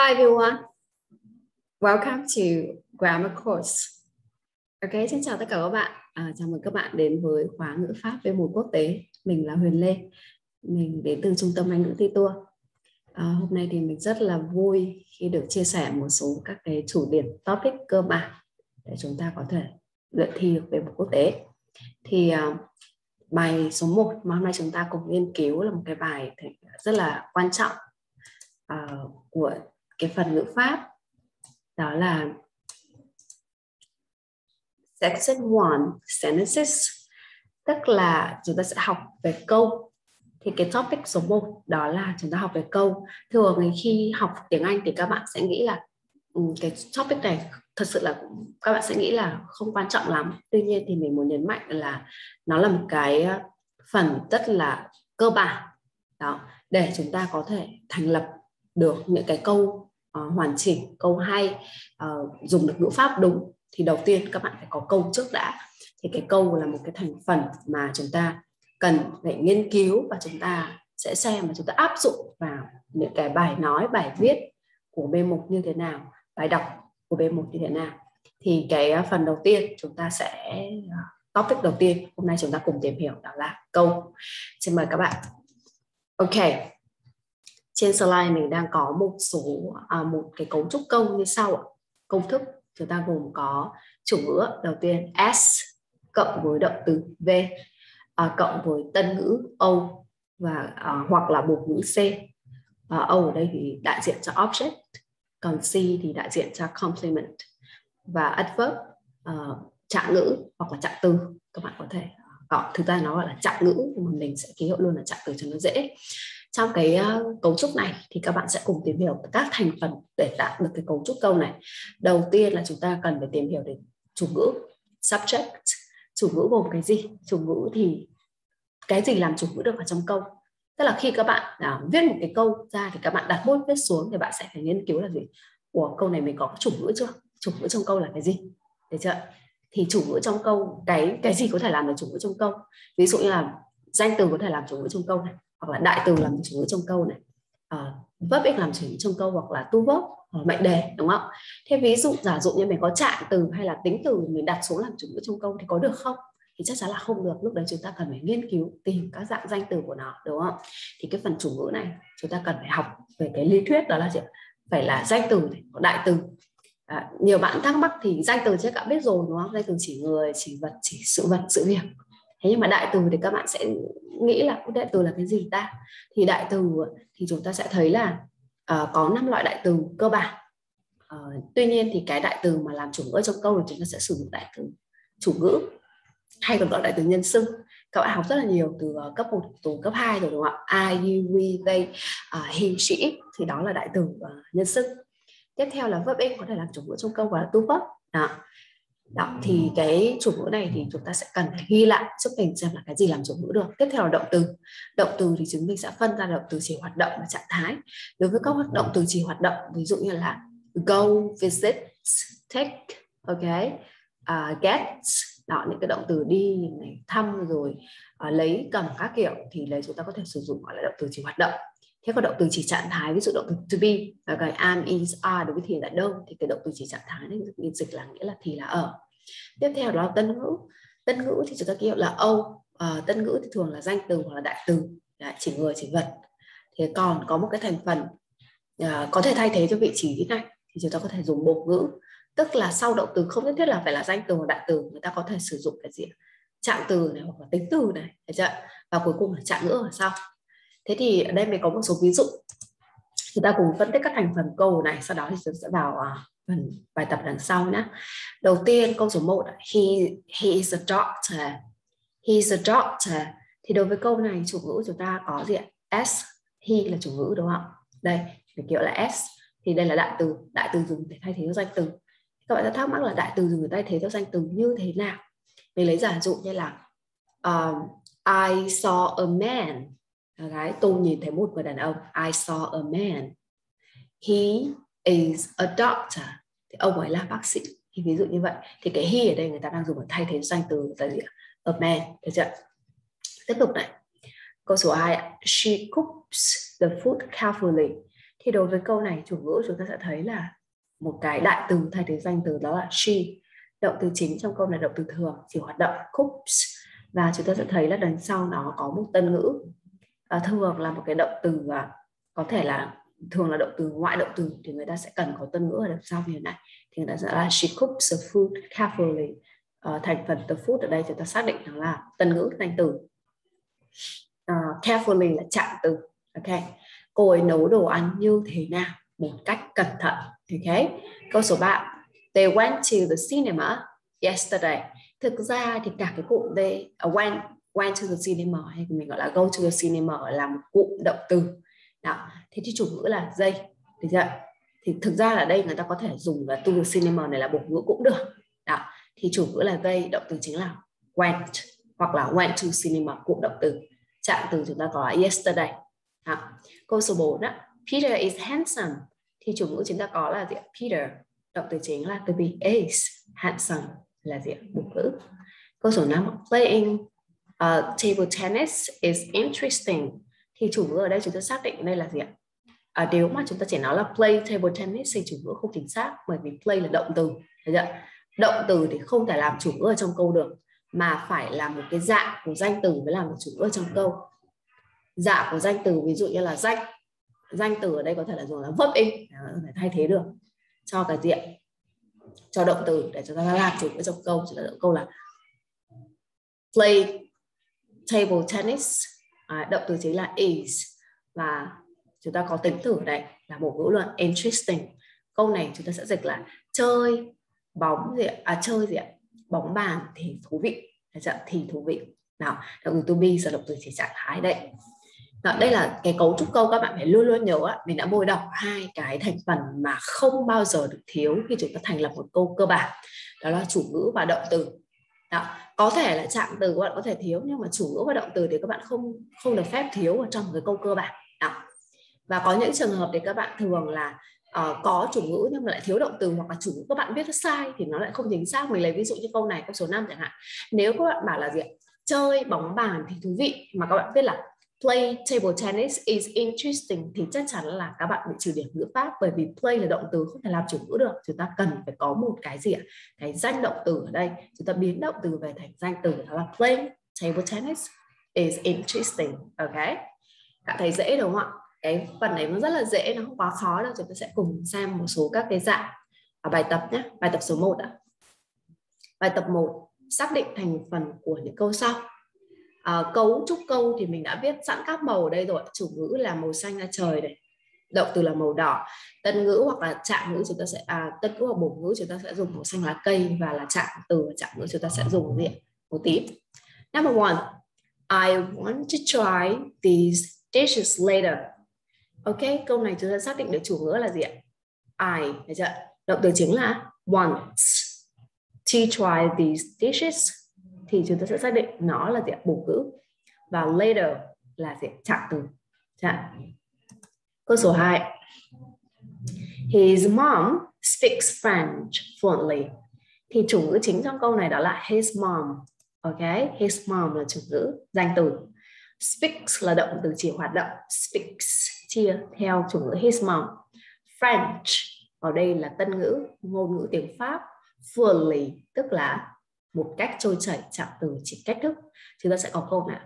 Hi everyone. Welcome to Grammar Course. Ok, xin chào tất cả các bạn. À, chào mừng các bạn đến với khóa ngữ pháp V1 quốc tế. Mình là Huyền Lê. Mình đến từ Trung tâm Anh ngữ Thi Tour. À, hôm nay thì mình rất là vui khi được chia sẻ một số các cái chủ điểm topic cơ bản để chúng ta có thể luyện thi được về một quốc tế. Thì uh, bài số 1 mà hôm nay chúng ta cùng nghiên cứu là một cái bài rất là quan trọng uh, của cái phần ngữ pháp, đó là section 1 sentences. Tức là chúng ta sẽ học về câu. Thì cái topic số 1 đó là chúng ta học về câu. Thường khi học tiếng Anh thì các bạn sẽ nghĩ là ừ, cái topic này thật sự là các bạn sẽ nghĩ là không quan trọng lắm. Tuy nhiên thì mình muốn nhấn mạnh là nó là một cái ờ, phần rất là cơ bản. Đó, để chúng ta có thể thành lập được những cái câu uh, hoàn chỉnh câu hay uh, dùng được ngữ pháp đúng thì đầu tiên các bạn phải có câu trước đã. Thì cái câu là một cái thành phần mà chúng ta cần phải nghiên cứu và chúng ta sẽ xem và chúng ta áp dụng vào những cái bài nói bài viết của B1 như thế nào bài đọc của B1 như thế nào. Thì cái phần đầu tiên chúng ta sẽ ờ, topic đầu tiên hôm nay chúng ta cùng tìm hiểu đó là câu. Xin mời các bạn. Ok trên slide mình đang có một số à, một cái cấu trúc công như sau công thức chúng ta gồm có chủ ngữ đầu tiên s cộng với động từ v à, cộng với tân ngữ o và à, hoặc là bộ ngữ c. À, o ở đây thì đại diện cho object còn c thì đại diện cho complement và adverb uh, trạng ngữ hoặc là trạng từ. Các bạn có thể à, gọi thực ra nó gọi là trạng ngữ nhưng mà mình sẽ ký hiệu luôn là trạng từ cho nó dễ trong cái uh, cấu trúc này thì các bạn sẽ cùng tìm hiểu các thành phần để tạo được cái cấu trúc câu này. Đầu tiên là chúng ta cần phải tìm hiểu đến chủ ngữ subject. Chủ ngữ gồm cái gì? Chủ ngữ thì cái gì làm chủ ngữ được vào trong câu? Tức là khi các bạn à, viết một cái câu ra thì các bạn đặt bút viết xuống thì bạn sẽ phải nghiên cứu là gì? Của câu này mình có chủ ngữ chưa? Chủ ngữ trong câu là cái gì? Được chưa? Thì chủ ngữ trong câu cái cái gì có thể làm được chủ ngữ trong câu? Ví dụ như là danh từ có thể làm chủ ngữ trong câu này hoặc là đại từ làm chủ ngữ trong câu này. À, verb x làm chủ ngữ trong câu hoặc là tu verb hoặc mệnh đề đúng không? Thế ví dụ giả dụ như mình có trạng từ hay là tính từ mình đặt xuống làm chủ ngữ trong câu thì có được không? Thì chắc chắn là không được lúc đấy chúng ta cần phải nghiên cứu tìm các dạng danh từ của nó đúng không? Thì cái phần chủ ngữ này chúng ta cần phải học về cái lý thuyết đó là gì phải là danh từ này, đại từ. À, nhiều bạn thắc mắc thì danh từ chắc các bạn biết rồi đúng không? Danh từ chỉ người chỉ vật chỉ sự vật sự việc thế nhưng mà đại từ thì các bạn sẽ nghĩ là đại từ là cái gì ta? Thì đại từ thì chúng ta sẽ thấy là uh, có năm loại đại từ cơ bản. Uh, tuy nhiên thì cái đại từ mà làm chủ ngữ trong câu thì chúng ta sẽ sử dụng đại từ chủ ngữ hay còn gọi đại từ nhân xưng. Các bạn học rất là nhiều từ uh, cấp 1 từ cấp 2 rồi đúng không ạ? I, you, we, they, uh, he, she, it thì đó là đại từ uh, nhân xưng. Tiếp theo là verb in có thể làm chủ ngữ trong câu và là to verb. Đó đó thì cái chủ ngữ này thì chúng ta sẽ cần phải ghi lại giúp mình xem là cái gì làm chủ ngữ được. Tiếp theo là động từ. Động từ thì chúng mình sẽ phân ra động từ chỉ hoạt động và trạng thái. Đối với các hoạt động từ chỉ hoạt động ví dụ như là go visit take ok uh, get đó những cái động từ đi này thăm rồi uh, lấy cầm các kiểu thì lấy chúng ta có thể sử dụng gọi là động từ chỉ hoạt động thế còn động từ chỉ trạng thái ví dụ động từ to be và cái am is are đối với thì là đâu? Thì cái động từ chỉ trạng thái này dịch là nghĩa là thì là ở. Tiếp theo đó là tân ngữ. Tân ngữ thì chúng ta ký hiệu là âu à, ờ, tân ngữ thì thường là danh từ hoặc là đại từ. Đấy, chỉ người chỉ vật. Thế còn có một cái thành phần à, có thể thay thế cho vị trí này thì chúng ta có thể dùng bộ ngữ. Tức là sau động từ không nhất thiết là phải là danh từ hoặc đại từ người ta có thể sử dụng cái gì trạng từ này hoặc là tính từ này thấy chưa và cuối cùng là trạng ngữ ở sau thế thì ở đây mình có một số ví dụ. Chúng ta cùng phân tích các thành phần câu này sau đó thì chúng sẽ vào à, phần bài tập đằng sau nhé đầu tiên câu số 1 he he is a doctor. He is a doctor. Thì đối với câu này chủ ngữ chúng ta có gì ạ? S he là chủ ngữ đúng không đây mình kiểu là s. Thì đây là đại từ đại từ dùng để thay thế cho danh từ. Các bạn sẽ thắc mắc là đại từ dùng để thay thế cho danh từ như thế nào? Mình lấy giả dụ như là um, I saw a man gái, tôi nhìn thấy một người đàn ông, I saw a man. He is a doctor. Thì ông ấy là bác sĩ. Thì ví dụ như vậy. Thì cái he ở đây người ta đang dùng để thay thế danh từ là gì a man. Được chưa tiếp tục này. Câu số 2 she cooks the food carefully. Thì đối với câu này, chủ ngữ chúng ta sẽ thấy là một cái đại từ thay thế danh từ đó là she. Động từ chính trong câu này động từ thường, chỉ hoạt động cooks và chúng ta sẽ thấy là đằng sau nó có một tân ngữ. Ờ, à, thường là một cái động từ à, có thể là thường là động từ ngoại động từ thì người ta sẽ cần có tân ngữ ở đằng sau như thế này. Thì người ta sẽ là she cooks the food carefully. Uh, thành phần the food ở đây chúng ta xác định rằng là tân ngữ thành từ. Uh, carefully là trạng từ ok? Cô ấy nấu đồ ăn như thế nào? Một cách cẩn thận ok? Câu số 3 they went to the cinema yesterday. Thực ra thì cả cái cụm they uh, went went to the cinema hay mình gọi là go to the cinema là một cụm động từ. Đó, thế thì chủ ngữ là dây, được chưa thì thực ra là đây người ta có thể dùng là to the cinema này là bộ ngữ cũng được. Đó, thì chủ ngữ là they động từ chính là went hoặc là went to cinema, cụm động từ. Trạng từ chúng ta có là yesterday. Đó. câu số 4 đó Peter is handsome. Thì chủ ngữ chúng ta có là gì Peter, động từ chính là to be, is handsome, là gì bộ ngữ. Câu số 5 playing uh, table tennis is interesting. Thì chủ ngữ ở đây chúng ta xác định đây là gì ạ? À, nếu mà chúng ta chỉ nói là play table tennis thì chủ ngữ không chính xác bởi vì play là động từ thấy chưa? động từ thì không thể làm chủ ngữ ở trong câu được mà phải là một cái dạng của danh từ mới làm được chủ ngữ ở trong câu. Dạng của danh từ ví dụ như là danh danh từ ở đây có thể là dùng là verb in. Để thay thế được cho cái diện cho động từ để chúng ta làm chủ ngữ trong câu chúng ta câu là play table tennis à, động từ chính là is. Và chúng ta có tính thử đây là một ngữ luận interesting. Câu này chúng ta sẽ dịch là chơi bóng gì ạ? À, chơi gì ạ? Bóng bàn thì thú vị. Thì thú vị. Nào động từ to be giờ động từ chỉ trạng thái đây. đó, đây là cái cấu trúc câu các bạn phải luôn luôn nhớ á, mình đã bôi đọc hai cái thành phần mà không bao giờ được thiếu khi chúng ta thành lập một câu cơ bản. Đó là chủ ngữ và động từ đó. có thể là trạng từ các bạn có thể thiếu nhưng mà chủ ngữ và động từ thì các bạn không không được phép thiếu ở trong cái câu cơ bản đó. và có những trường hợp thì các bạn thường là uh, có chủ ngữ nhưng mà lại thiếu động từ hoặc là chủ ngữ các bạn viết nó sai thì nó lại không chính xác mình lấy ví dụ như câu này câu số 5 chẳng hạn nếu các bạn bảo là gì chơi bóng bàn thì thú vị mà các bạn viết là play table tennis is interesting. Thì chắc chắn là các bạn bị trừ điểm ngữ pháp, bởi vì play là động từ không thể làm chủ ngữ được. Chúng ta cần phải có một cái gì ạ? Cái danh động từ ở đây. Chúng ta biến động từ về thành danh từ, đó là play table tennis is interesting, ok? Bạn thấy dễ đúng không ạ? Cái phần này nó rất là dễ, nó không quá khó đâu. Chúng ta sẽ cùng xem một số các cái dạng. Ở bài tập nhé bài tập số 1 ạ. Bài tập 1 xác định thành phần của những câu sau à, cấu trúc câu thì mình đã viết sẵn các màu ở đây rồi. Chủ ngữ là màu xanh là trời này động từ là màu đỏ. Tân ngữ hoặc là trạng ngữ chúng ta sẽ à, tân ngữ hoặc bổ ngữ chúng ta sẽ dùng màu xanh lá cây và là trạng từ và trạng ngữ chúng ta sẽ dùng gì màu tím. Number one I want to try these dishes later. Ok câu này chúng ta xác định được chủ ngữ là gì ạ? I được chưa? Động từ chính là wants to try these dishes thì chúng ta sẽ xác định nó là gì bổ ngữ và later là gì trạng từ. Trạng câu số 2 his mom speaks French fluently. Thì chủ ngữ chính trong câu này đó là his mom. Ok? His mom là chủ ngữ, danh từ. Speaks là động từ chỉ hoạt động. Speaks, chia theo chủ ngữ his mom. French ở đây là tân ngữ, ngôn ngữ tiếng Pháp. Fully tức là một cách trôi chảy chạm từ chỉ cách thức. Chúng ta sẽ có câu nào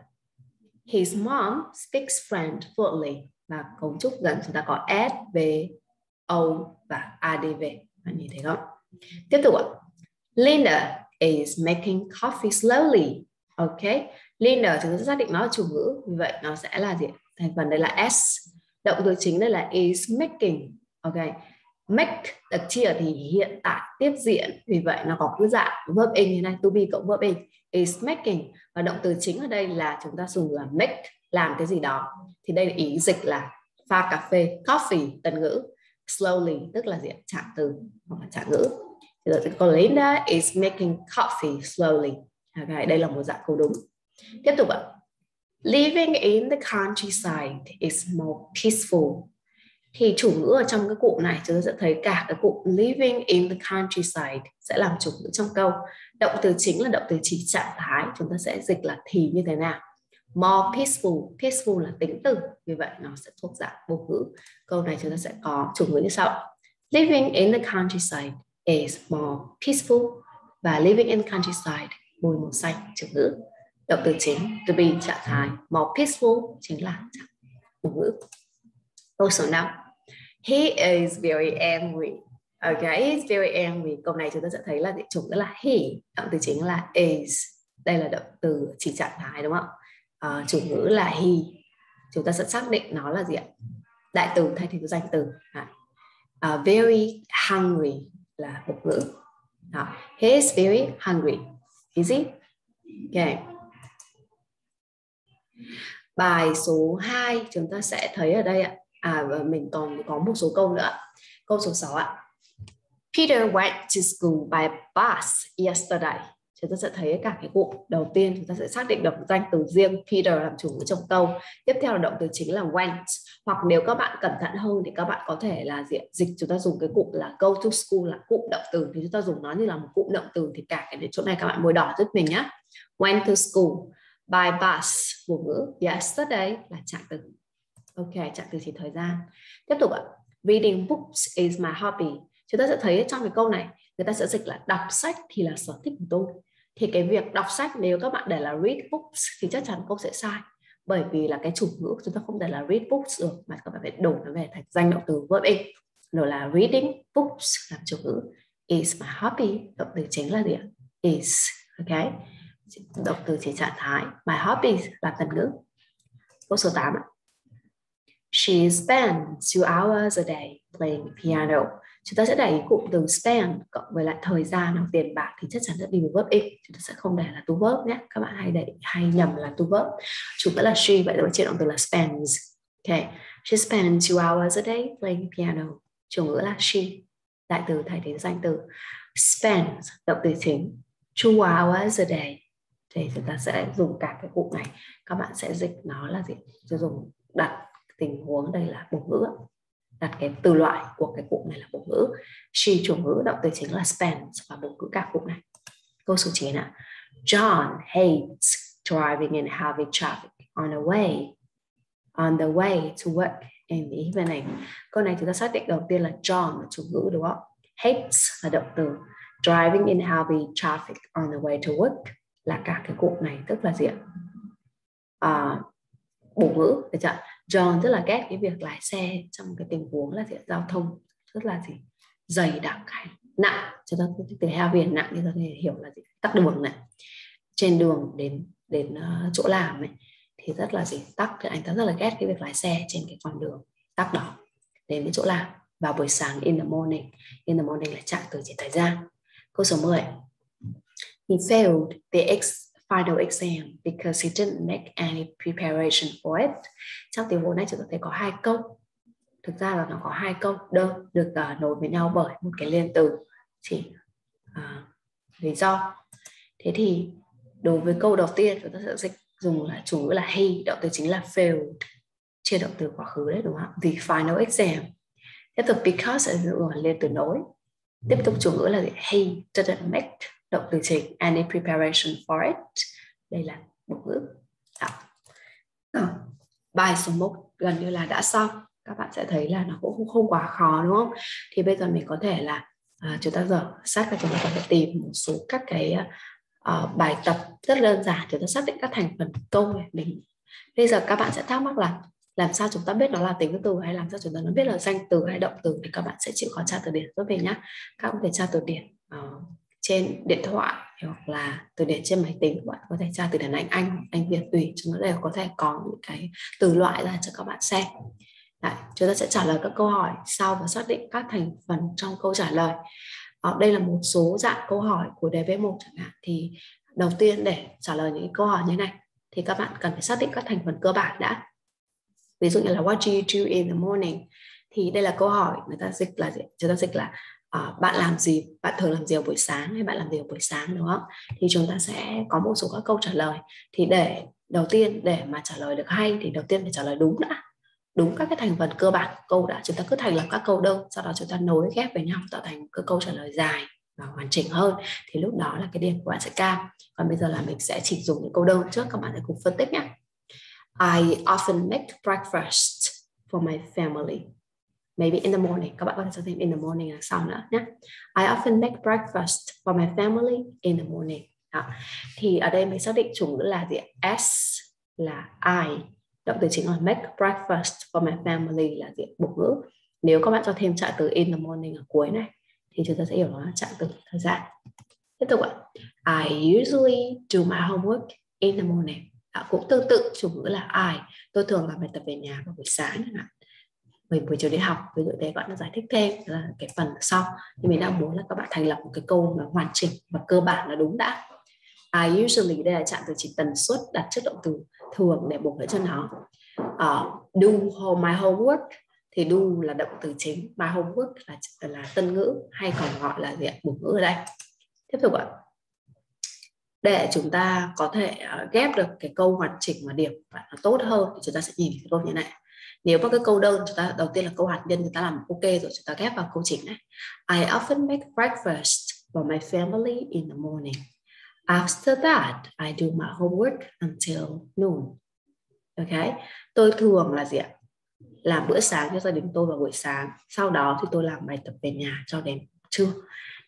his mom speaks French fluently và cấu trúc gần chúng ta có s v o và adv bạn nhìn thấy không? Tiếp tục ạ. Linda is making coffee slowly. Ok. Linda chúng ta xác định nó là chủ ngữ. Vì vậy nó sẽ là gì thành phần đây là s. Động từ chính đây là is making. Ok make đặc chia thì hiện tại tiếp diễn. Vì vậy nó có cái dạng verb in như này to be cộng verb in is making. Và động từ chính ở đây là chúng ta dùng là make làm cái gì đó. Thì đây là ý dịch là pha cà phê coffee tần ngữ. Slowly tức là gì trạng từ hoặc là trạng ngữ. Thì còn Linda is making coffee slowly. À, okay, đây là một dạng câu đúng. Tiếp tục ạ. Living in the countryside is more peaceful thì chủ ngữ ở trong cái cụm này chúng ta sẽ thấy cả cái cụm living in the countryside sẽ làm chủ ngữ trong câu. Động từ chính là động từ chỉ trạng thái, chúng ta sẽ dịch là thì như thế nào? More peaceful peaceful là tính từ vì vậy nó sẽ thuộc dạng bộ ngữ. Câu này chúng ta sẽ có chủ ngữ như sau. Living in the countryside is more peaceful và living in countryside, mùi màu xanh, chủ ngữ. Động từ chính, to be, trạng thái, more peaceful chính là chủ ngữ. Câu số 5 he is very angry. Okay, he's very angry. Câu này chúng ta sẽ thấy là chủ ngữ là he, động từ chính là is. Đây là động từ chỉ trạng thái đúng không? à, chủ ngữ là he. Chúng ta sẽ xác định nó là gì ạ? Đại từ thay thế danh từ. Uh, very hungry là một ngữ. À, he is very hungry. Easy? Okay bài số 2 chúng ta sẽ thấy ở đây ạ à và mình còn có một số câu nữa câu số 6 ạ. Peter went to school by bus yesterday. Chúng ta sẽ thấy cả cái cụm đầu tiên chúng ta sẽ xác định được danh từ riêng Peter làm chủ trong câu. Tiếp theo là động từ chính là went. Hoặc nếu các bạn cẩn thận hơn thì các bạn có thể là diện dịch chúng ta dùng cái cụm là go to school là cụm động từ. Thì chúng ta dùng nó như là một cụm động từ thì cả cái chỗ này các bạn môi đỏ giúp mình nhé went to school by bus. Của ngữ yesterday là trạng từ ok trạng từ chỉ thời gian. Tiếp tục ạ. Reading books is my hobby. Chúng ta sẽ thấy trong cái câu này, người ta sẽ dịch là đọc sách thì là sở thích của tôi. Thì cái việc đọc sách, nếu các bạn để là read books thì chắc chắn câu sẽ sai. Bởi vì là cái chủ ngữ chúng ta không thể là read books được, mà các bạn phải đổi nó về thành danh động từ verb in. Rồi là reading books làm chủ ngữ. Is my hobby. Động từ chính là gì ạ? Is. Ok. Động từ chỉ trạng thái. My hobby là từ ngữ. Câu số 8 ạ. She spends two hours a day playing piano. Chúng ta sẽ đẩy cụm từ spend cộng với lại thời gian hoặc tiền bạc thì chắc chắn sẽ đi với verb in. Chúng ta sẽ không để là to verb nhé. Các bạn hay đẩy hay nhầm là to verb. Chủ ngữ là she, vậy rồi trên động từ là spends. Okay she spends two hours a day playing piano. Chủ ngữ là she. Đại từ thay thế danh từ. Spends động từ chính. Two hours a day. Thì chúng ta sẽ dùng cả cái cụm này. Các bạn sẽ dịch nó là gì? Sẽ dùng đặt tình huống đây là bổ ngữ. Đặt cái từ loại của cái cụm này là bộ ngữ. She chủ ngữ động từ chính là spend và bộ ngữ cả cụm này. Câu số 9 ạ. John hates driving in heavy traffic on the way on the way to work. In the evening câu này chúng ta xác định đầu tiên là John là chủ ngữ đúng không? Hates là động từ. Driving in heavy traffic on the way to work là cả cái cụm này tức là gì ạ? À, bổ ngữ được chưa John rất là ghét cái việc lái xe trong cái tình huống là gì giao thông rất là gì? Dày đặc hay nặng chúng ta từ heavy nặng như ta thể hiểu là gì? Tắc đường này, trên đường đến đến ờ, chỗ làm này thì rất là gì? Tắc thì anh ta rất là ghét cái việc lái xe trên cái con đường tắc đó, đến cái chỗ làm. Vào buổi sáng in the morning, in the morning là chạm từ chỉ thời gian. Câu số 10 he failed the ex final exam because he didn't make any preparation for it. Trong tình huống này chúng ta thấy có hai câu. Thực ra là nó có hai câu đơn được uh, nối với nhau bởi một cái liên từ chỉ uh, lý do. Thế thì đối với câu đầu tiên chúng ta sẽ dịch dùng là chủ ngữ là he, động từ chính là failed, chia động từ quá khứ đấy đúng không? The final exam. Tiếp tục because là liên từ nối. Tiếp tục chủ ngữ là he didn't make động từ chính any preparation for it. Đây là một ngữ đó. Rồi. bài số 1 gần như là đã xong. Các bạn sẽ thấy là nó cũng không, không quá khó đúng không? Thì bây giờ mình có thể là à, chúng ta dở sát và chúng ta có thể tìm một số các cái uh, bài tập rất đơn giản. Chúng ta xác định các thành phần câu này. Mình bây giờ các bạn sẽ thắc mắc là làm sao chúng ta biết nó là tính từ hay làm sao chúng ta nó biết là danh từ hay động từ thì các bạn sẽ chịu khó tra từ điển giúp mình nhé các bạn có thể tra từ điển. Uh, trên điện thoại hoặc là từ điển trên máy tính bạn có thể tra từ điển anh anh anh việt tùy chúng nó đều có thể có những cái từ loại ra cho các bạn xem. Đấy, chúng ta sẽ trả lời các câu hỏi sau và xác định các thành phần trong câu trả lời. À, đây là một số dạng câu hỏi của đề B1 chẳng hạn. Thì đầu tiên để trả lời những câu hỏi như này thì các bạn cần phải xác định các thành phần cơ bản đã. Ví dụ như là what do you do in the morning? Thì đây là câu hỏi người ta dịch là gì? chúng ta dịch là uh, bạn làm gì? Bạn thường làm gì vào buổi sáng hay bạn làm gì vào buổi sáng đúng không? Thì chúng ta sẽ có một số các câu trả lời. Thì để đầu tiên để mà trả lời được hay thì đầu tiên phải trả lời đúng đã. Đúng các cái thành phần cơ bản câu đã. Chúng ta cứ thành lập các câu đơn sau đó chúng ta nối ghép với nhau tạo thành cái câu trả lời dài và hoàn chỉnh hơn. Thì lúc đó là cái điểm của bạn sẽ cao. Còn bây giờ là mình sẽ chỉ dùng những câu đơn trước các bạn sẽ cùng phân tích nhé. I often make breakfast for my family maybe in the morning. Các bạn có thể cho thêm in the morning là sau nữa nhé I often make breakfast for my family in the morning. Đó. thì ở đây mình xác định chủ ngữ là gì S là I. Động từ chính là make breakfast for my family là gì bổ ngữ. Nếu các bạn cho thêm trạng từ in the morning ở cuối này thì chúng ta sẽ hiểu nó là trạng từ thời gian. Tiếp tục ạ. I usually do my homework in the morning. À, cũng tương tự chủ ngữ là I. Tôi thường làm bài tập về nhà vào buổi sáng mình vừa buổi chiều đi học ví dụ thế bạn đã giải thích thêm là cái phần sau. Thì mình đang muốn là các bạn thành lập một cái câu nó hoàn chỉnh và cơ bản là đúng đã. I usually đây là trạng từ chỉ tần suất đặt trước động từ thường để bổ nghĩa cho nó. Uh, do my homework thì do là động từ chính. My homework là là tân ngữ hay còn gọi là gì bổ ngữ ở đây. Tiếp tục ạ. Để chúng ta có thể ờ, ghép được cái câu hoàn chỉnh và điểm và nó tốt hơn thì chúng ta sẽ nhìn cái câu như này nếu mà cái câu đơn chúng ta, đầu tiên là câu hạt nhân chúng ta làm ok rồi, chúng ta ghép vào câu chính này. I often make breakfast for my family in the morning. After that, I do my homework until noon. Ok? Tôi thường là gì ạ? Làm bữa sáng cho gia đình tôi vào buổi sáng. Sau đó thì tôi làm bài tập về nhà cho đến trưa.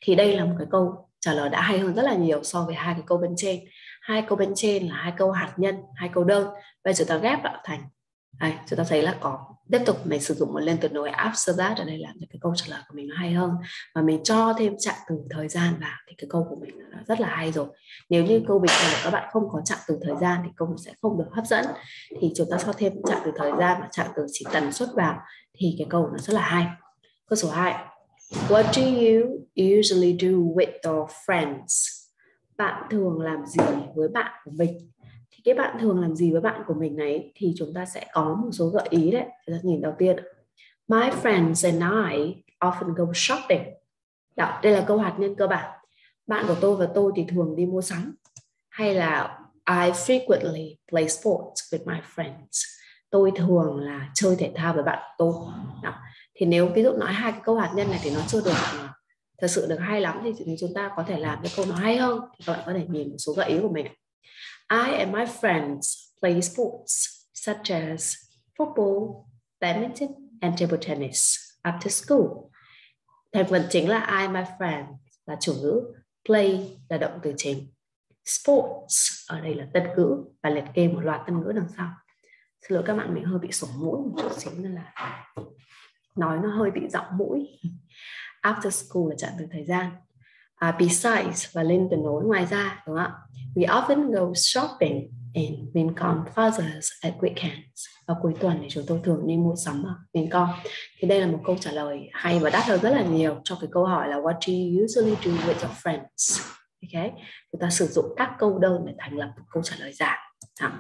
Thì đây là một cái câu trả lời đã hay hơn rất là nhiều so với hai cái câu bên trên. Hai câu bên trên là hai câu hạt nhân, hai câu đơn. Bây giờ ta ghép lại thành đây, chúng ta thấy là có tiếp tục mình sử dụng một lên tuyệt đối after that ở đây làm cho cái câu trả lời của mình nó hay hơn. Và mình cho thêm trạng từ thời gian vào thì cái câu của mình nó rất là hay rồi. Nếu như câu bình thường các bạn không có trạng từ thời gian thì câu sẽ không được hấp dẫn. Thì chúng ta cho thêm trạng từ thời gian và trạng từ chỉ tần suất vào thì cái câu nó rất là hay. Câu số 2 What do you usually do with your friends? Bạn thường làm gì với bạn của mình? Cái bạn thường làm gì với bạn của mình này thì chúng ta sẽ có một số gợi ý đấy. Chúng ta nhìn đầu tiên. My friends and I often go shopping. Đó, đây là câu hạt nhân cơ bản. Bạn của tôi và tôi thì thường đi mua sắm, hay là I frequently play sports with my friends. Tôi thường là chơi thể thao với bạn tôi. Đó. thì nếu ví dụ nói hai cái câu hạt nhân này thì nó chưa được à, thật sự được hay lắm thì chúng ta có thể làm cái câu nó hay hơn. Thì các bạn có thể nhìn một số gợi ý của mình I and my friends play sports such as football, badminton, and table tennis after school. Thành phần chính là I and my friends là chủ ngữ, play là động từ chính. Sports ở đây là tân ngữ và liệt kê một loạt tân ngữ đằng sau. Xin lỗi các bạn mình hơi bị sổ mũi một chút xíu nên là nói nó hơi bị giọng mũi. After school là trạng từ thời gian uh, besides và lên từ nối ngoài ra đúng không ạ? We often go shopping in Vincom Plazas at weekends vào cuối tuần thì chúng tôi thường đi mua sắm ở Vincom thì đây là một câu trả lời hay và đắt hơn rất là nhiều cho cái câu hỏi là what do you usually do with your friends? Ok chúng ta sử dụng các câu đơn để thành lập một câu trả lời giả. Đó.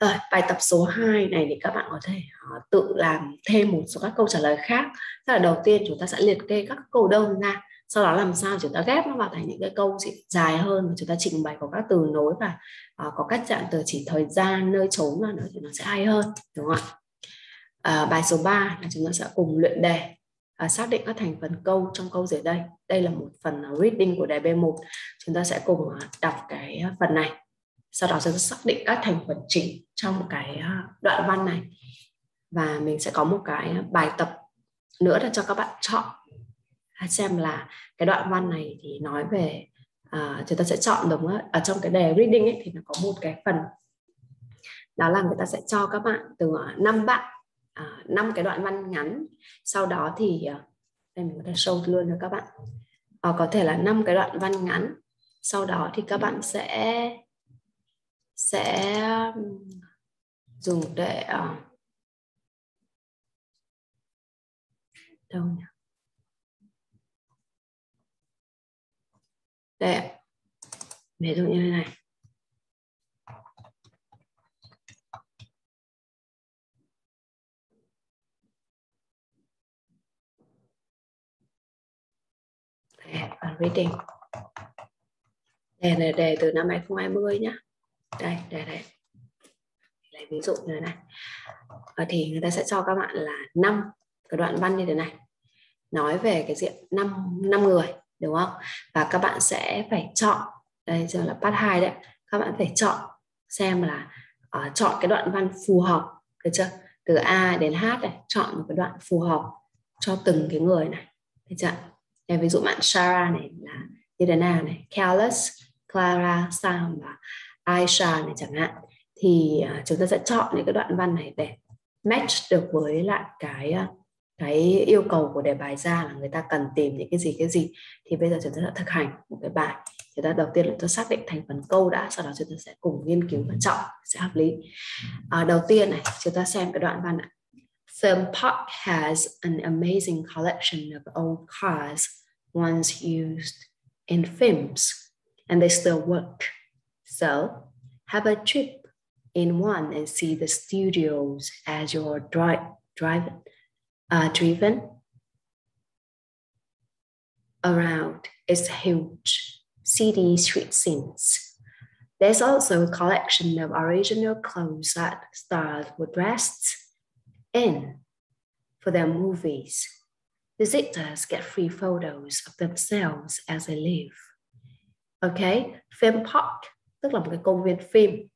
Rồi, bài tập số 2 này thì các bạn có thể uh, tự làm thêm một số các câu trả lời khác. Tức là đầu tiên chúng ta sẽ liệt kê các câu đơn ra sau đó làm sao chúng ta ghép nó vào thành những cái câu dài hơn và chúng ta trình bày có các từ nối và uh, có các dạng từ chỉ thời gian nơi trốn và nữa thì nó sẽ hay hơn đúng không ạ? Uh, bài số 3 là chúng ta sẽ cùng luyện đề uh, xác định các thành phần câu trong câu dưới đây. Đây là một phần uh, reading của đề B1 chúng ta sẽ cùng uh, đọc cái phần này. Sau đó chúng ta xác định các thành phần chính trong cái đoạn văn này. Và mình sẽ có một cái bài tập nữa là cho các bạn chọn. À, xem là cái đoạn văn này thì nói về uh, chúng ta sẽ chọn đúng không? ở trong cái đề reading ấy thì nó có một cái phần. Đó là người ta sẽ cho các bạn từ à, năm bạn uh, năm cái đoạn văn ngắn. Sau đó thì uh, đây mình có thể show luôn cho các bạn. Uh, có thể là năm cái đoạn văn ngắn. Sau đó thì các bạn sẽ sẽ dùng để uh, đâu nhỉ? Đây ạ. Ví dụ như thế này. Và reading đề này đề từ năm 2020 nhá. Đây đề đây. Lấy ví dụ như thế này. À, thì người ta sẽ cho các bạn là năm. Cái đoạn văn như thế này. Nói về cái diện năm năm người đúng không? Và các bạn sẽ phải chọn đây giờ là part 2 đấy các bạn phải chọn xem là uh, chọn cái đoạn văn phù hợp được chưa? Từ A đến H này chọn một cái đoạn phù hợp cho từng cái người này được chưa? Đây, ví dụ bạn Sarah này là như thế nào này Carlos Clara Sam và Aisha này chẳng hạn. Thì uh, chúng ta sẽ chọn những cái đoạn văn này để match được với lại cái uh, cái yêu cầu của đề bài ra là người ta cần tìm những cái gì cái gì. Thì bây giờ chúng ta sẽ thực hành một cái bài. Chúng ta đầu tiên là tôi xác định thành phần câu đã sau đó chúng ta sẽ cùng nghiên cứu và chọn sẽ hợp lý. À, đầu tiên này chúng ta xem cái đoạn văn này Film Park has an amazing collection of old cars once used in films and they still work. So have a trip in one and see the studios as you're dri- driving uh, driven around its huge city street scenes. There's also a collection of original clothes that stars were dressed in for their movies. Visitors get free photos of themselves as they live. Ok, film park tức là một cái công viên phim.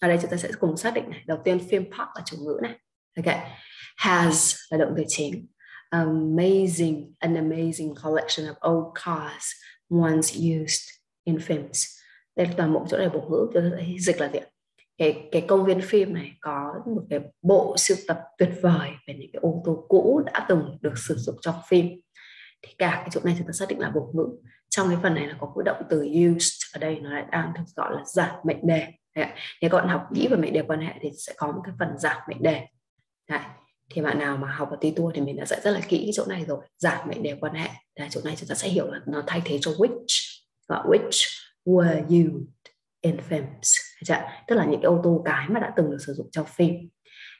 Ở đây chúng ta sẽ cùng xác định này. Đầu tiên film park là chủ ngữ này. Ok, has là động từ chính amazing, an amazing collection of old cars once used in films. Đây là toàn bộ chỗ này bổ ngữ cho dịch là gì cái cái công viên phim này có một cái bộ sưu tập tuyệt vời về những cái ô tô cũ đã từng được sử dụng trong phim. Thì cả cái chỗ này chúng ta xác định là bổ ngữ trong cái phần này là có cái động từ used, ở đây nó lại đang được gọi là giảm mệnh đề. Nếu các bạn học kỹ về mệnh đề quan hệ thì sẽ có một cái phần giảm mệnh đề. Đấy thì bạn nào mà học ở tí tour thì mình đã dạy rất là kỹ cái chỗ này rồi. Giảm mệnh đề quan hệ. Là chỗ này chúng ta sẽ hiểu là nó thay thế cho which. Và which were used in films. Tức là những cái ô tô cái mà đã từng được sử dụng trong phim.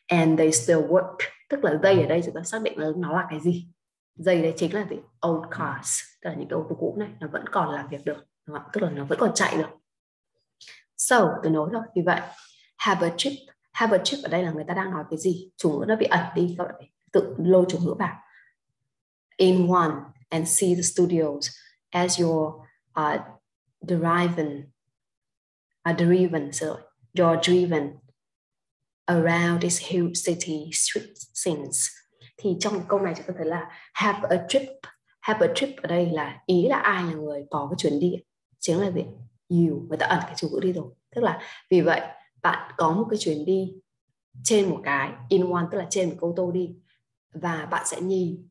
And they still work. Tức là dây ở đây chúng ta xác định là nó là cái gì. Dây đây chính là gì old cars. Tức là những cái ô tô cũ này, nó vẫn còn làm việc được. Đúng không? tức là nó vẫn còn chạy được. So, tôi nói thôi vì vậy. Have a trip have a chip ở đây là người ta đang nói cái gì? Chủ ngữ nó bị ẩn đi các bạn phải tự lôi chủ ngữ vào. In one and see the studios as your uh, driven uh, driven so you're driven around this huge city street scenes. Thì trong câu này chúng ta thấy là have a trip have a trip ở đây là ý là ai là người có cái chuyến đi? Chính là gì? You. Người ta ẩn cái chủ ngữ đi rồi. Tức là vì vậy bạn có một cái chuyến đi trên một cái, in one, tức là trên một ô tô đi, và bạn sẽ nhìn,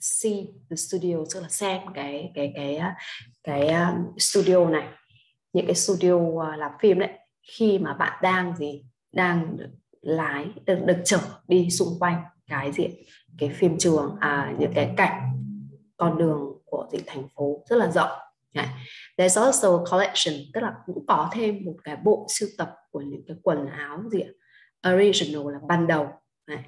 see the studio, tức là xem cái cái cái cái um, studio này. Những cái studio à, làm phim đấy, khi mà bạn đang gì, đang lái được được chở đi xung quanh cái diện cái phim trường à những cái cảnh con đường của tỉnh thành phố rất là rộng. There's also a collection, tức là cũng có thêm một cái bộ sưu tập của những cái quần áo gì ạ? original là ban đầu này.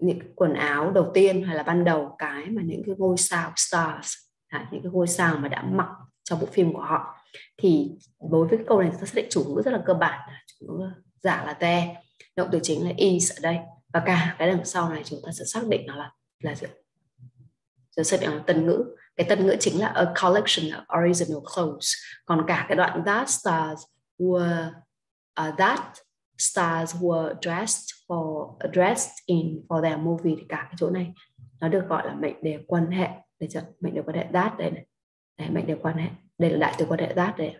những quần áo đầu tiên hay là ban đầu cái mà những cái ngôi sao stars à, những cái ngôi sao mà đã mặc trong bộ phim của họ. Thì đối với cái câu này ta xác định chủ ngữ rất là cơ bản chủ ngữ giả là te. Động từ chính là is ở đây. Và cả cái đằng sau này chúng ta sẽ xác định nó là là gì chúng xác định là tân ngữ. Cái tân ngữ chính là a collection of original clothes. Còn cả cái đoạn that stars were uh, that stars were dressed for dressed in for their movie thì cả cái chỗ này nó được gọi là mệnh đề quan hệ. Để chưa? mệnh đề quan hệ that đây này. Đây, mệnh đề quan hệ. Đây là đại từ quan hệ that đây.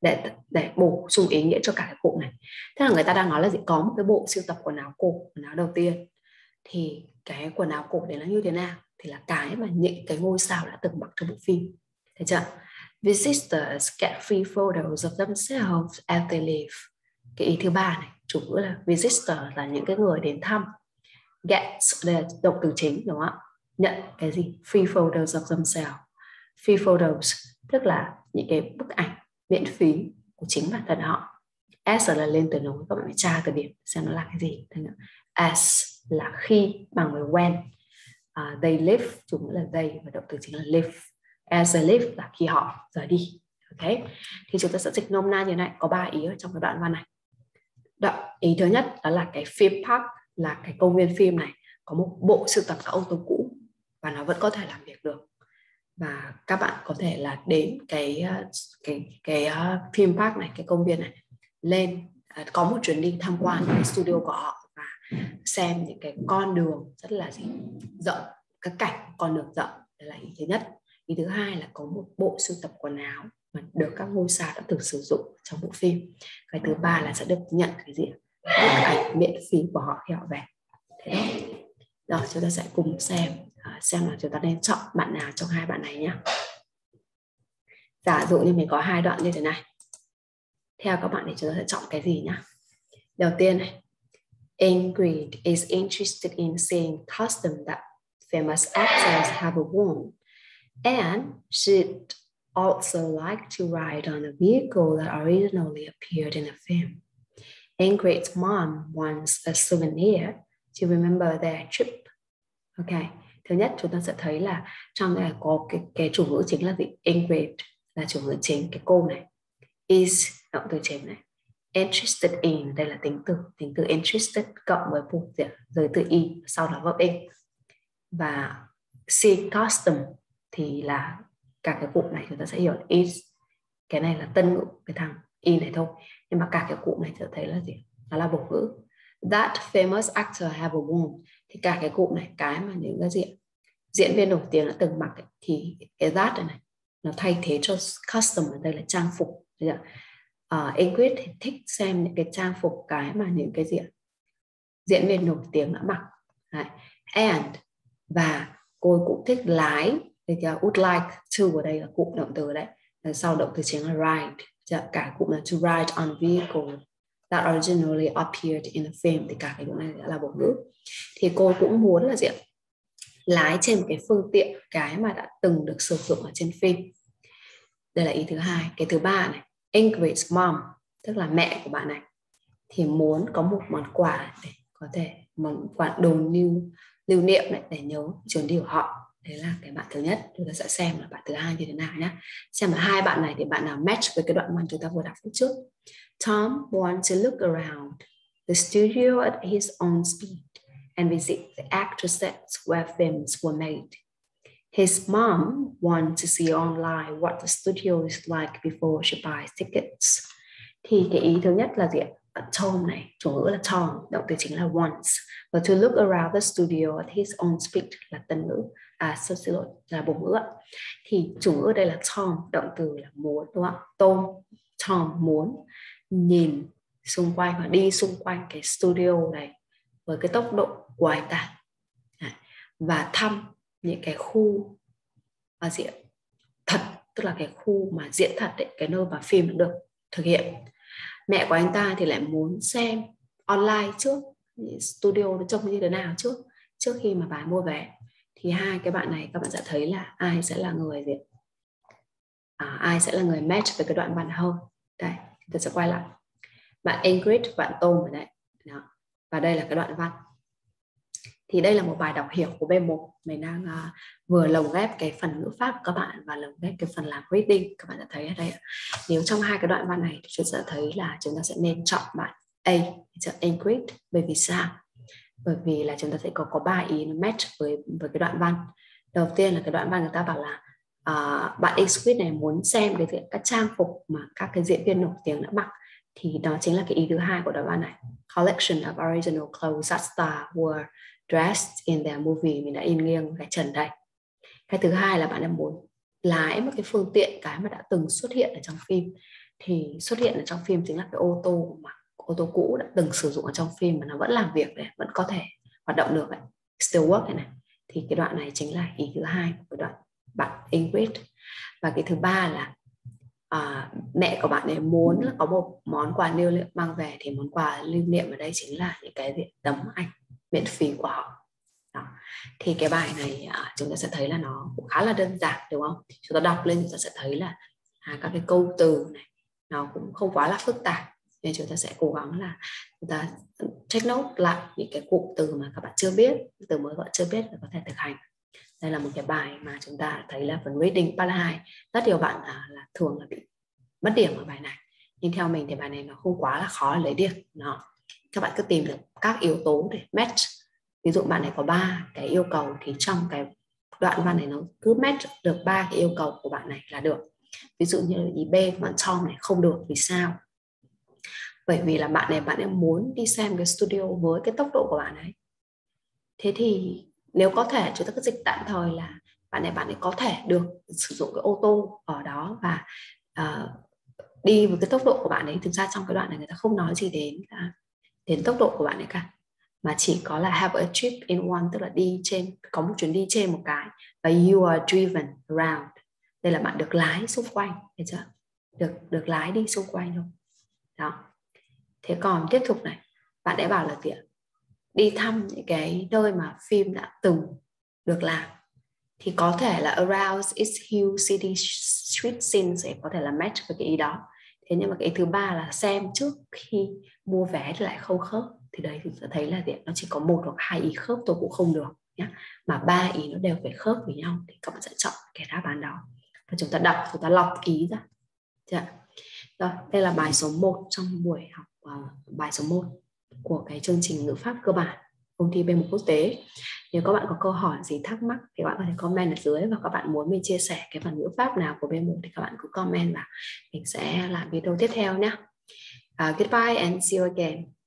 Để để bổ sung ý nghĩa cho cả cái cụm này. Thế là người ta đang nói là gì? Có một cái bộ siêu tập quần áo cổ quần áo đầu tiên. Thì cái quần áo cổ đấy nó như thế nào? Thì là cái mà những cái ngôi sao đã từng mặc trong bộ phim. Thấy chưa? Visitors get free photos of themselves as they leave. cái ý thứ ba này chủ ngữ là visitor là những cái người đến thăm. Get là động từ chính đúng không ạ? Nhận cái gì? Free photos of themselves. Free photos tức là những cái bức ảnh miễn phí của chính bản thân họ. As là lên từ nối các bạn phải tra từ điển xem nó là cái gì. As là khi bằng với when. Uh, they live chủ ngữ là they và động từ chính là live as they leave là khi họ rời đi. Ok? Thì chúng ta sẽ dịch nôm na như này có ba ý ở trong cái đoạn văn này. Đoạn ý thứ nhất đó là cái phim park là cái công viên phim này có một bộ sưu tập các ô tô cũ và nó vẫn có thể làm việc được. Và các bạn có thể là đến cái ờ, cái cái, cái uh, phim park này cái công viên này lên ờ, có một chuyến đi tham quan cái studio của họ và xem những cái con đường rất là gì rộng các cảnh con đường rộng là ý thứ nhất ý thứ hai là có một bộ sưu tập quần áo mà được các ngôi sao đã từng sử dụng trong bộ phim. Cái thứ ba là sẽ được nhận cái gì bức ảnh miễn phí của họ khi họ về. Thế đó. Rồi, chúng ta sẽ cùng xem à, xem là chúng ta nên chọn bạn nào trong hai bạn này nhé giả dụ như mình có hai đoạn như thế này. Theo các bạn thì chúng ta sẽ chọn cái gì nhá? Đầu tiên này, Ingrid is interested in seeing costume that famous actors have worn and she'd also like to ride on a vehicle that originally appeared in the film. Ingrid's mom wants a souvenir to remember their trip. Ok, thứ nhất chúng ta sẽ thấy là trong này có cái, cái chủ ngữ chính là gì? Ingrid là chủ ngữ chính, cái cô này. Is động từ chính này interested in đây là tính từ tính từ interested cộng với phụ giới từ y, sau đó verb in và see custom thì là cả cái cụm này chúng ta sẽ hiểu là is. Cái này là tân ngữ cái thằng in này thôi. Nhưng mà cả cái cụm này trở thấy là gì? Nó là bổ ngữ. That famous actor have a wound. Thì cả cái cụm này cái mà những cái diện diễn viên nổi tiếng đã từng mặc ấy, thì cái that này, này nó thay thế cho custom ở đây là trang phục. Uh, Ingrid thì thích xem những cái trang phục cái mà những cái diện diễn viên nổi tiếng đã mặc. Đấy. and và cô cũng thích lái thì would like to ở đây là cụm động từ đấy. Sau động từ chính là ride. Dạ, cả cụm là to ride on vehicle that originally appeared in the film. Thì cả cái cụm này là bộ ngữ. Thì cô cũng muốn là gì ạ? Lái trên một cái phương tiện, cái mà đã từng được sử dụng ở trên phim. Đây là ý thứ hai. Cái thứ ba này, Ingrid's mom, tức là mẹ của bạn này, thì muốn có một món quà để có thể, món quà đồ lưu lưu niệm này để nhớ chuyến đi của họ đấy là cái bạn thứ nhất, chúng ta sẽ xem là bạn thứ hai như thế nào nhé xem là hai bạn này thì bạn nào match với cái đoạn văn chúng ta vừa đọc lúc trước Tom wants to look around the studio at his own speed and visit the actor sets where films were made His mom wants to see online what the studio is like before she buys tickets. Thì cái ý thứ nhất là gì ạ? Tom này, chủ ngữ là Tom, động từ chính là wants. Và to look around the studio at his own speed là tân ngữ. À, xin lỗi, là bổ ngữ ạ. Thì chủ ngữ đây là Tom, động từ là muốn, đúng không ạ? Tom, Tom muốn nhìn xung quanh và đi xung quanh cái studio này với cái tốc độ quái tản và thăm những cái khu và diễn thật tức là cái khu mà diễn thật đấy cái nơi mà phim được thực hiện mẹ của anh ta thì lại muốn xem online trước studio nó trông như thế nào trước trước khi mà bà mua vé thì hai cái bạn này các bạn sẽ thấy là ai sẽ là người gì à, ai sẽ là người match với cái đoạn văn hơn? Đây tôi sẽ quay lại. Bạn Ingrid bạn Tom ở đây. Đó. và đây là cái đoạn văn thì đây là một bài đọc hiểu của B1 mình đang uh, vừa lồng ghép cái phần ngữ pháp của các bạn và lồng ghép cái phần làm reading. Các bạn đã thấy ở đây nếu trong hai cái đoạn văn này thì chúng ta sẽ thấy là chúng ta sẽ nên chọn bạn A chọn Ingrid bởi vì sao? Bởi vì là chúng ta sẽ có có ba ý nó match với với cái đoạn văn. Đầu tiên là cái đoạn văn người ta bảo là uh, bạn Ingrid này muốn xem cái các trang phục mà các cái diễn viên nổi tiếng đã mặc thì đó chính là cái ý thứ hai của đoạn văn này. Collection of original clothes that star were dressed in their movie mình đã in nghiêng cái trần đây cái thứ hai là bạn đã muốn lái một cái phương tiện cái mà đã từng xuất hiện ở trong phim. Thì xuất hiện ở trong phim chính là cái ô tô mà ô tô cũ đã từng sử dụng ở trong phim mà nó vẫn làm việc đấy vẫn có thể hoạt động được đấy. Still work này này. Thì cái đoạn này chính là ý thứ hai của đoạn bạn Ingrid. Và cái thứ ba là à, mẹ của bạn ấy muốn là có một món quà lưu niệm mang về. Thì món quà lưu niệm ở đây chính là những cái tấm ảnh miễn phí của họ. Đó. thì cái bài này à, chúng ta sẽ thấy là nó cũng khá là đơn giản đúng không? Chúng ta đọc lên chúng ta sẽ thấy là à, các cái câu từ này nó cũng không quá là phức tạp. Nên chúng ta sẽ cố gắng là chúng ta check note lại những cái cụm từ mà các bạn chưa biết từ mới gọi chưa biết để có thể thực hành. Đây là một cái bài mà chúng ta thấy là phần reading part 2 rất nhiều bạn là, là thường là bị mất điểm ở bài này. Nhưng theo mình thì bài này nó không quá là khó lấy điểm. Nó các bạn cứ tìm được các yếu tố để match. Ví dụ bạn này có ba cái yêu cầu thì trong cái đoạn văn này nó cứ match được ba cái yêu cầu của bạn này là được. Ví dụ như ý B bạn Tom này không được vì sao? Bởi vì là bạn này bạn ấy muốn đi xem cái studio với cái tốc độ của bạn ấy. Thế thì nếu có thể chúng ta cứ dịch tạm thời là bạn này bạn ấy có thể được sử dụng cái ô tô ở đó và uh, đi với cái tốc độ của bạn ấy. Thực ra trong cái đoạn này người ta không nói gì đến đến tốc độ của bạn ấy cả. Mà chỉ có là have a trip in one, tức là đi trên, có một chuyến đi trên một cái, và you are driven around. Đây là bạn được lái xung quanh, thấy chưa? Được được lái đi xung quanh thôi. Đó. Thế còn tiếp tục này. Bạn đã bảo là gì đi thăm những cái nơi mà phim đã từng được làm. Thì có thể là around its huge city street scenes sẽ có thể là match với cái ý đó thế nhưng mà cái thứ ba là xem trước khi mua vé thì lại không khớp thì đấy thì sẽ thấy là gì nó chỉ có một hoặc hai ý khớp tôi cũng không được nhé mà ba ý nó đều phải khớp với nhau thì các bạn sẽ chọn cái đáp án đó và chúng ta đọc chúng ta lọc ý ra Dạ. Rồi, đây là bài số 1 trong buổi học uh, bài số 1 của cái chương trình ngữ pháp cơ bản ôn thi B1 quốc tế. Nếu các bạn có câu hỏi gì thắc mắc thì các bạn có thể comment ở dưới và các bạn muốn mình chia sẻ cái phần ngữ pháp nào của B1 thì các bạn cứ comment vào. Mình sẽ làm video tiếp theo nhé. Uh, à, goodbye and see you again.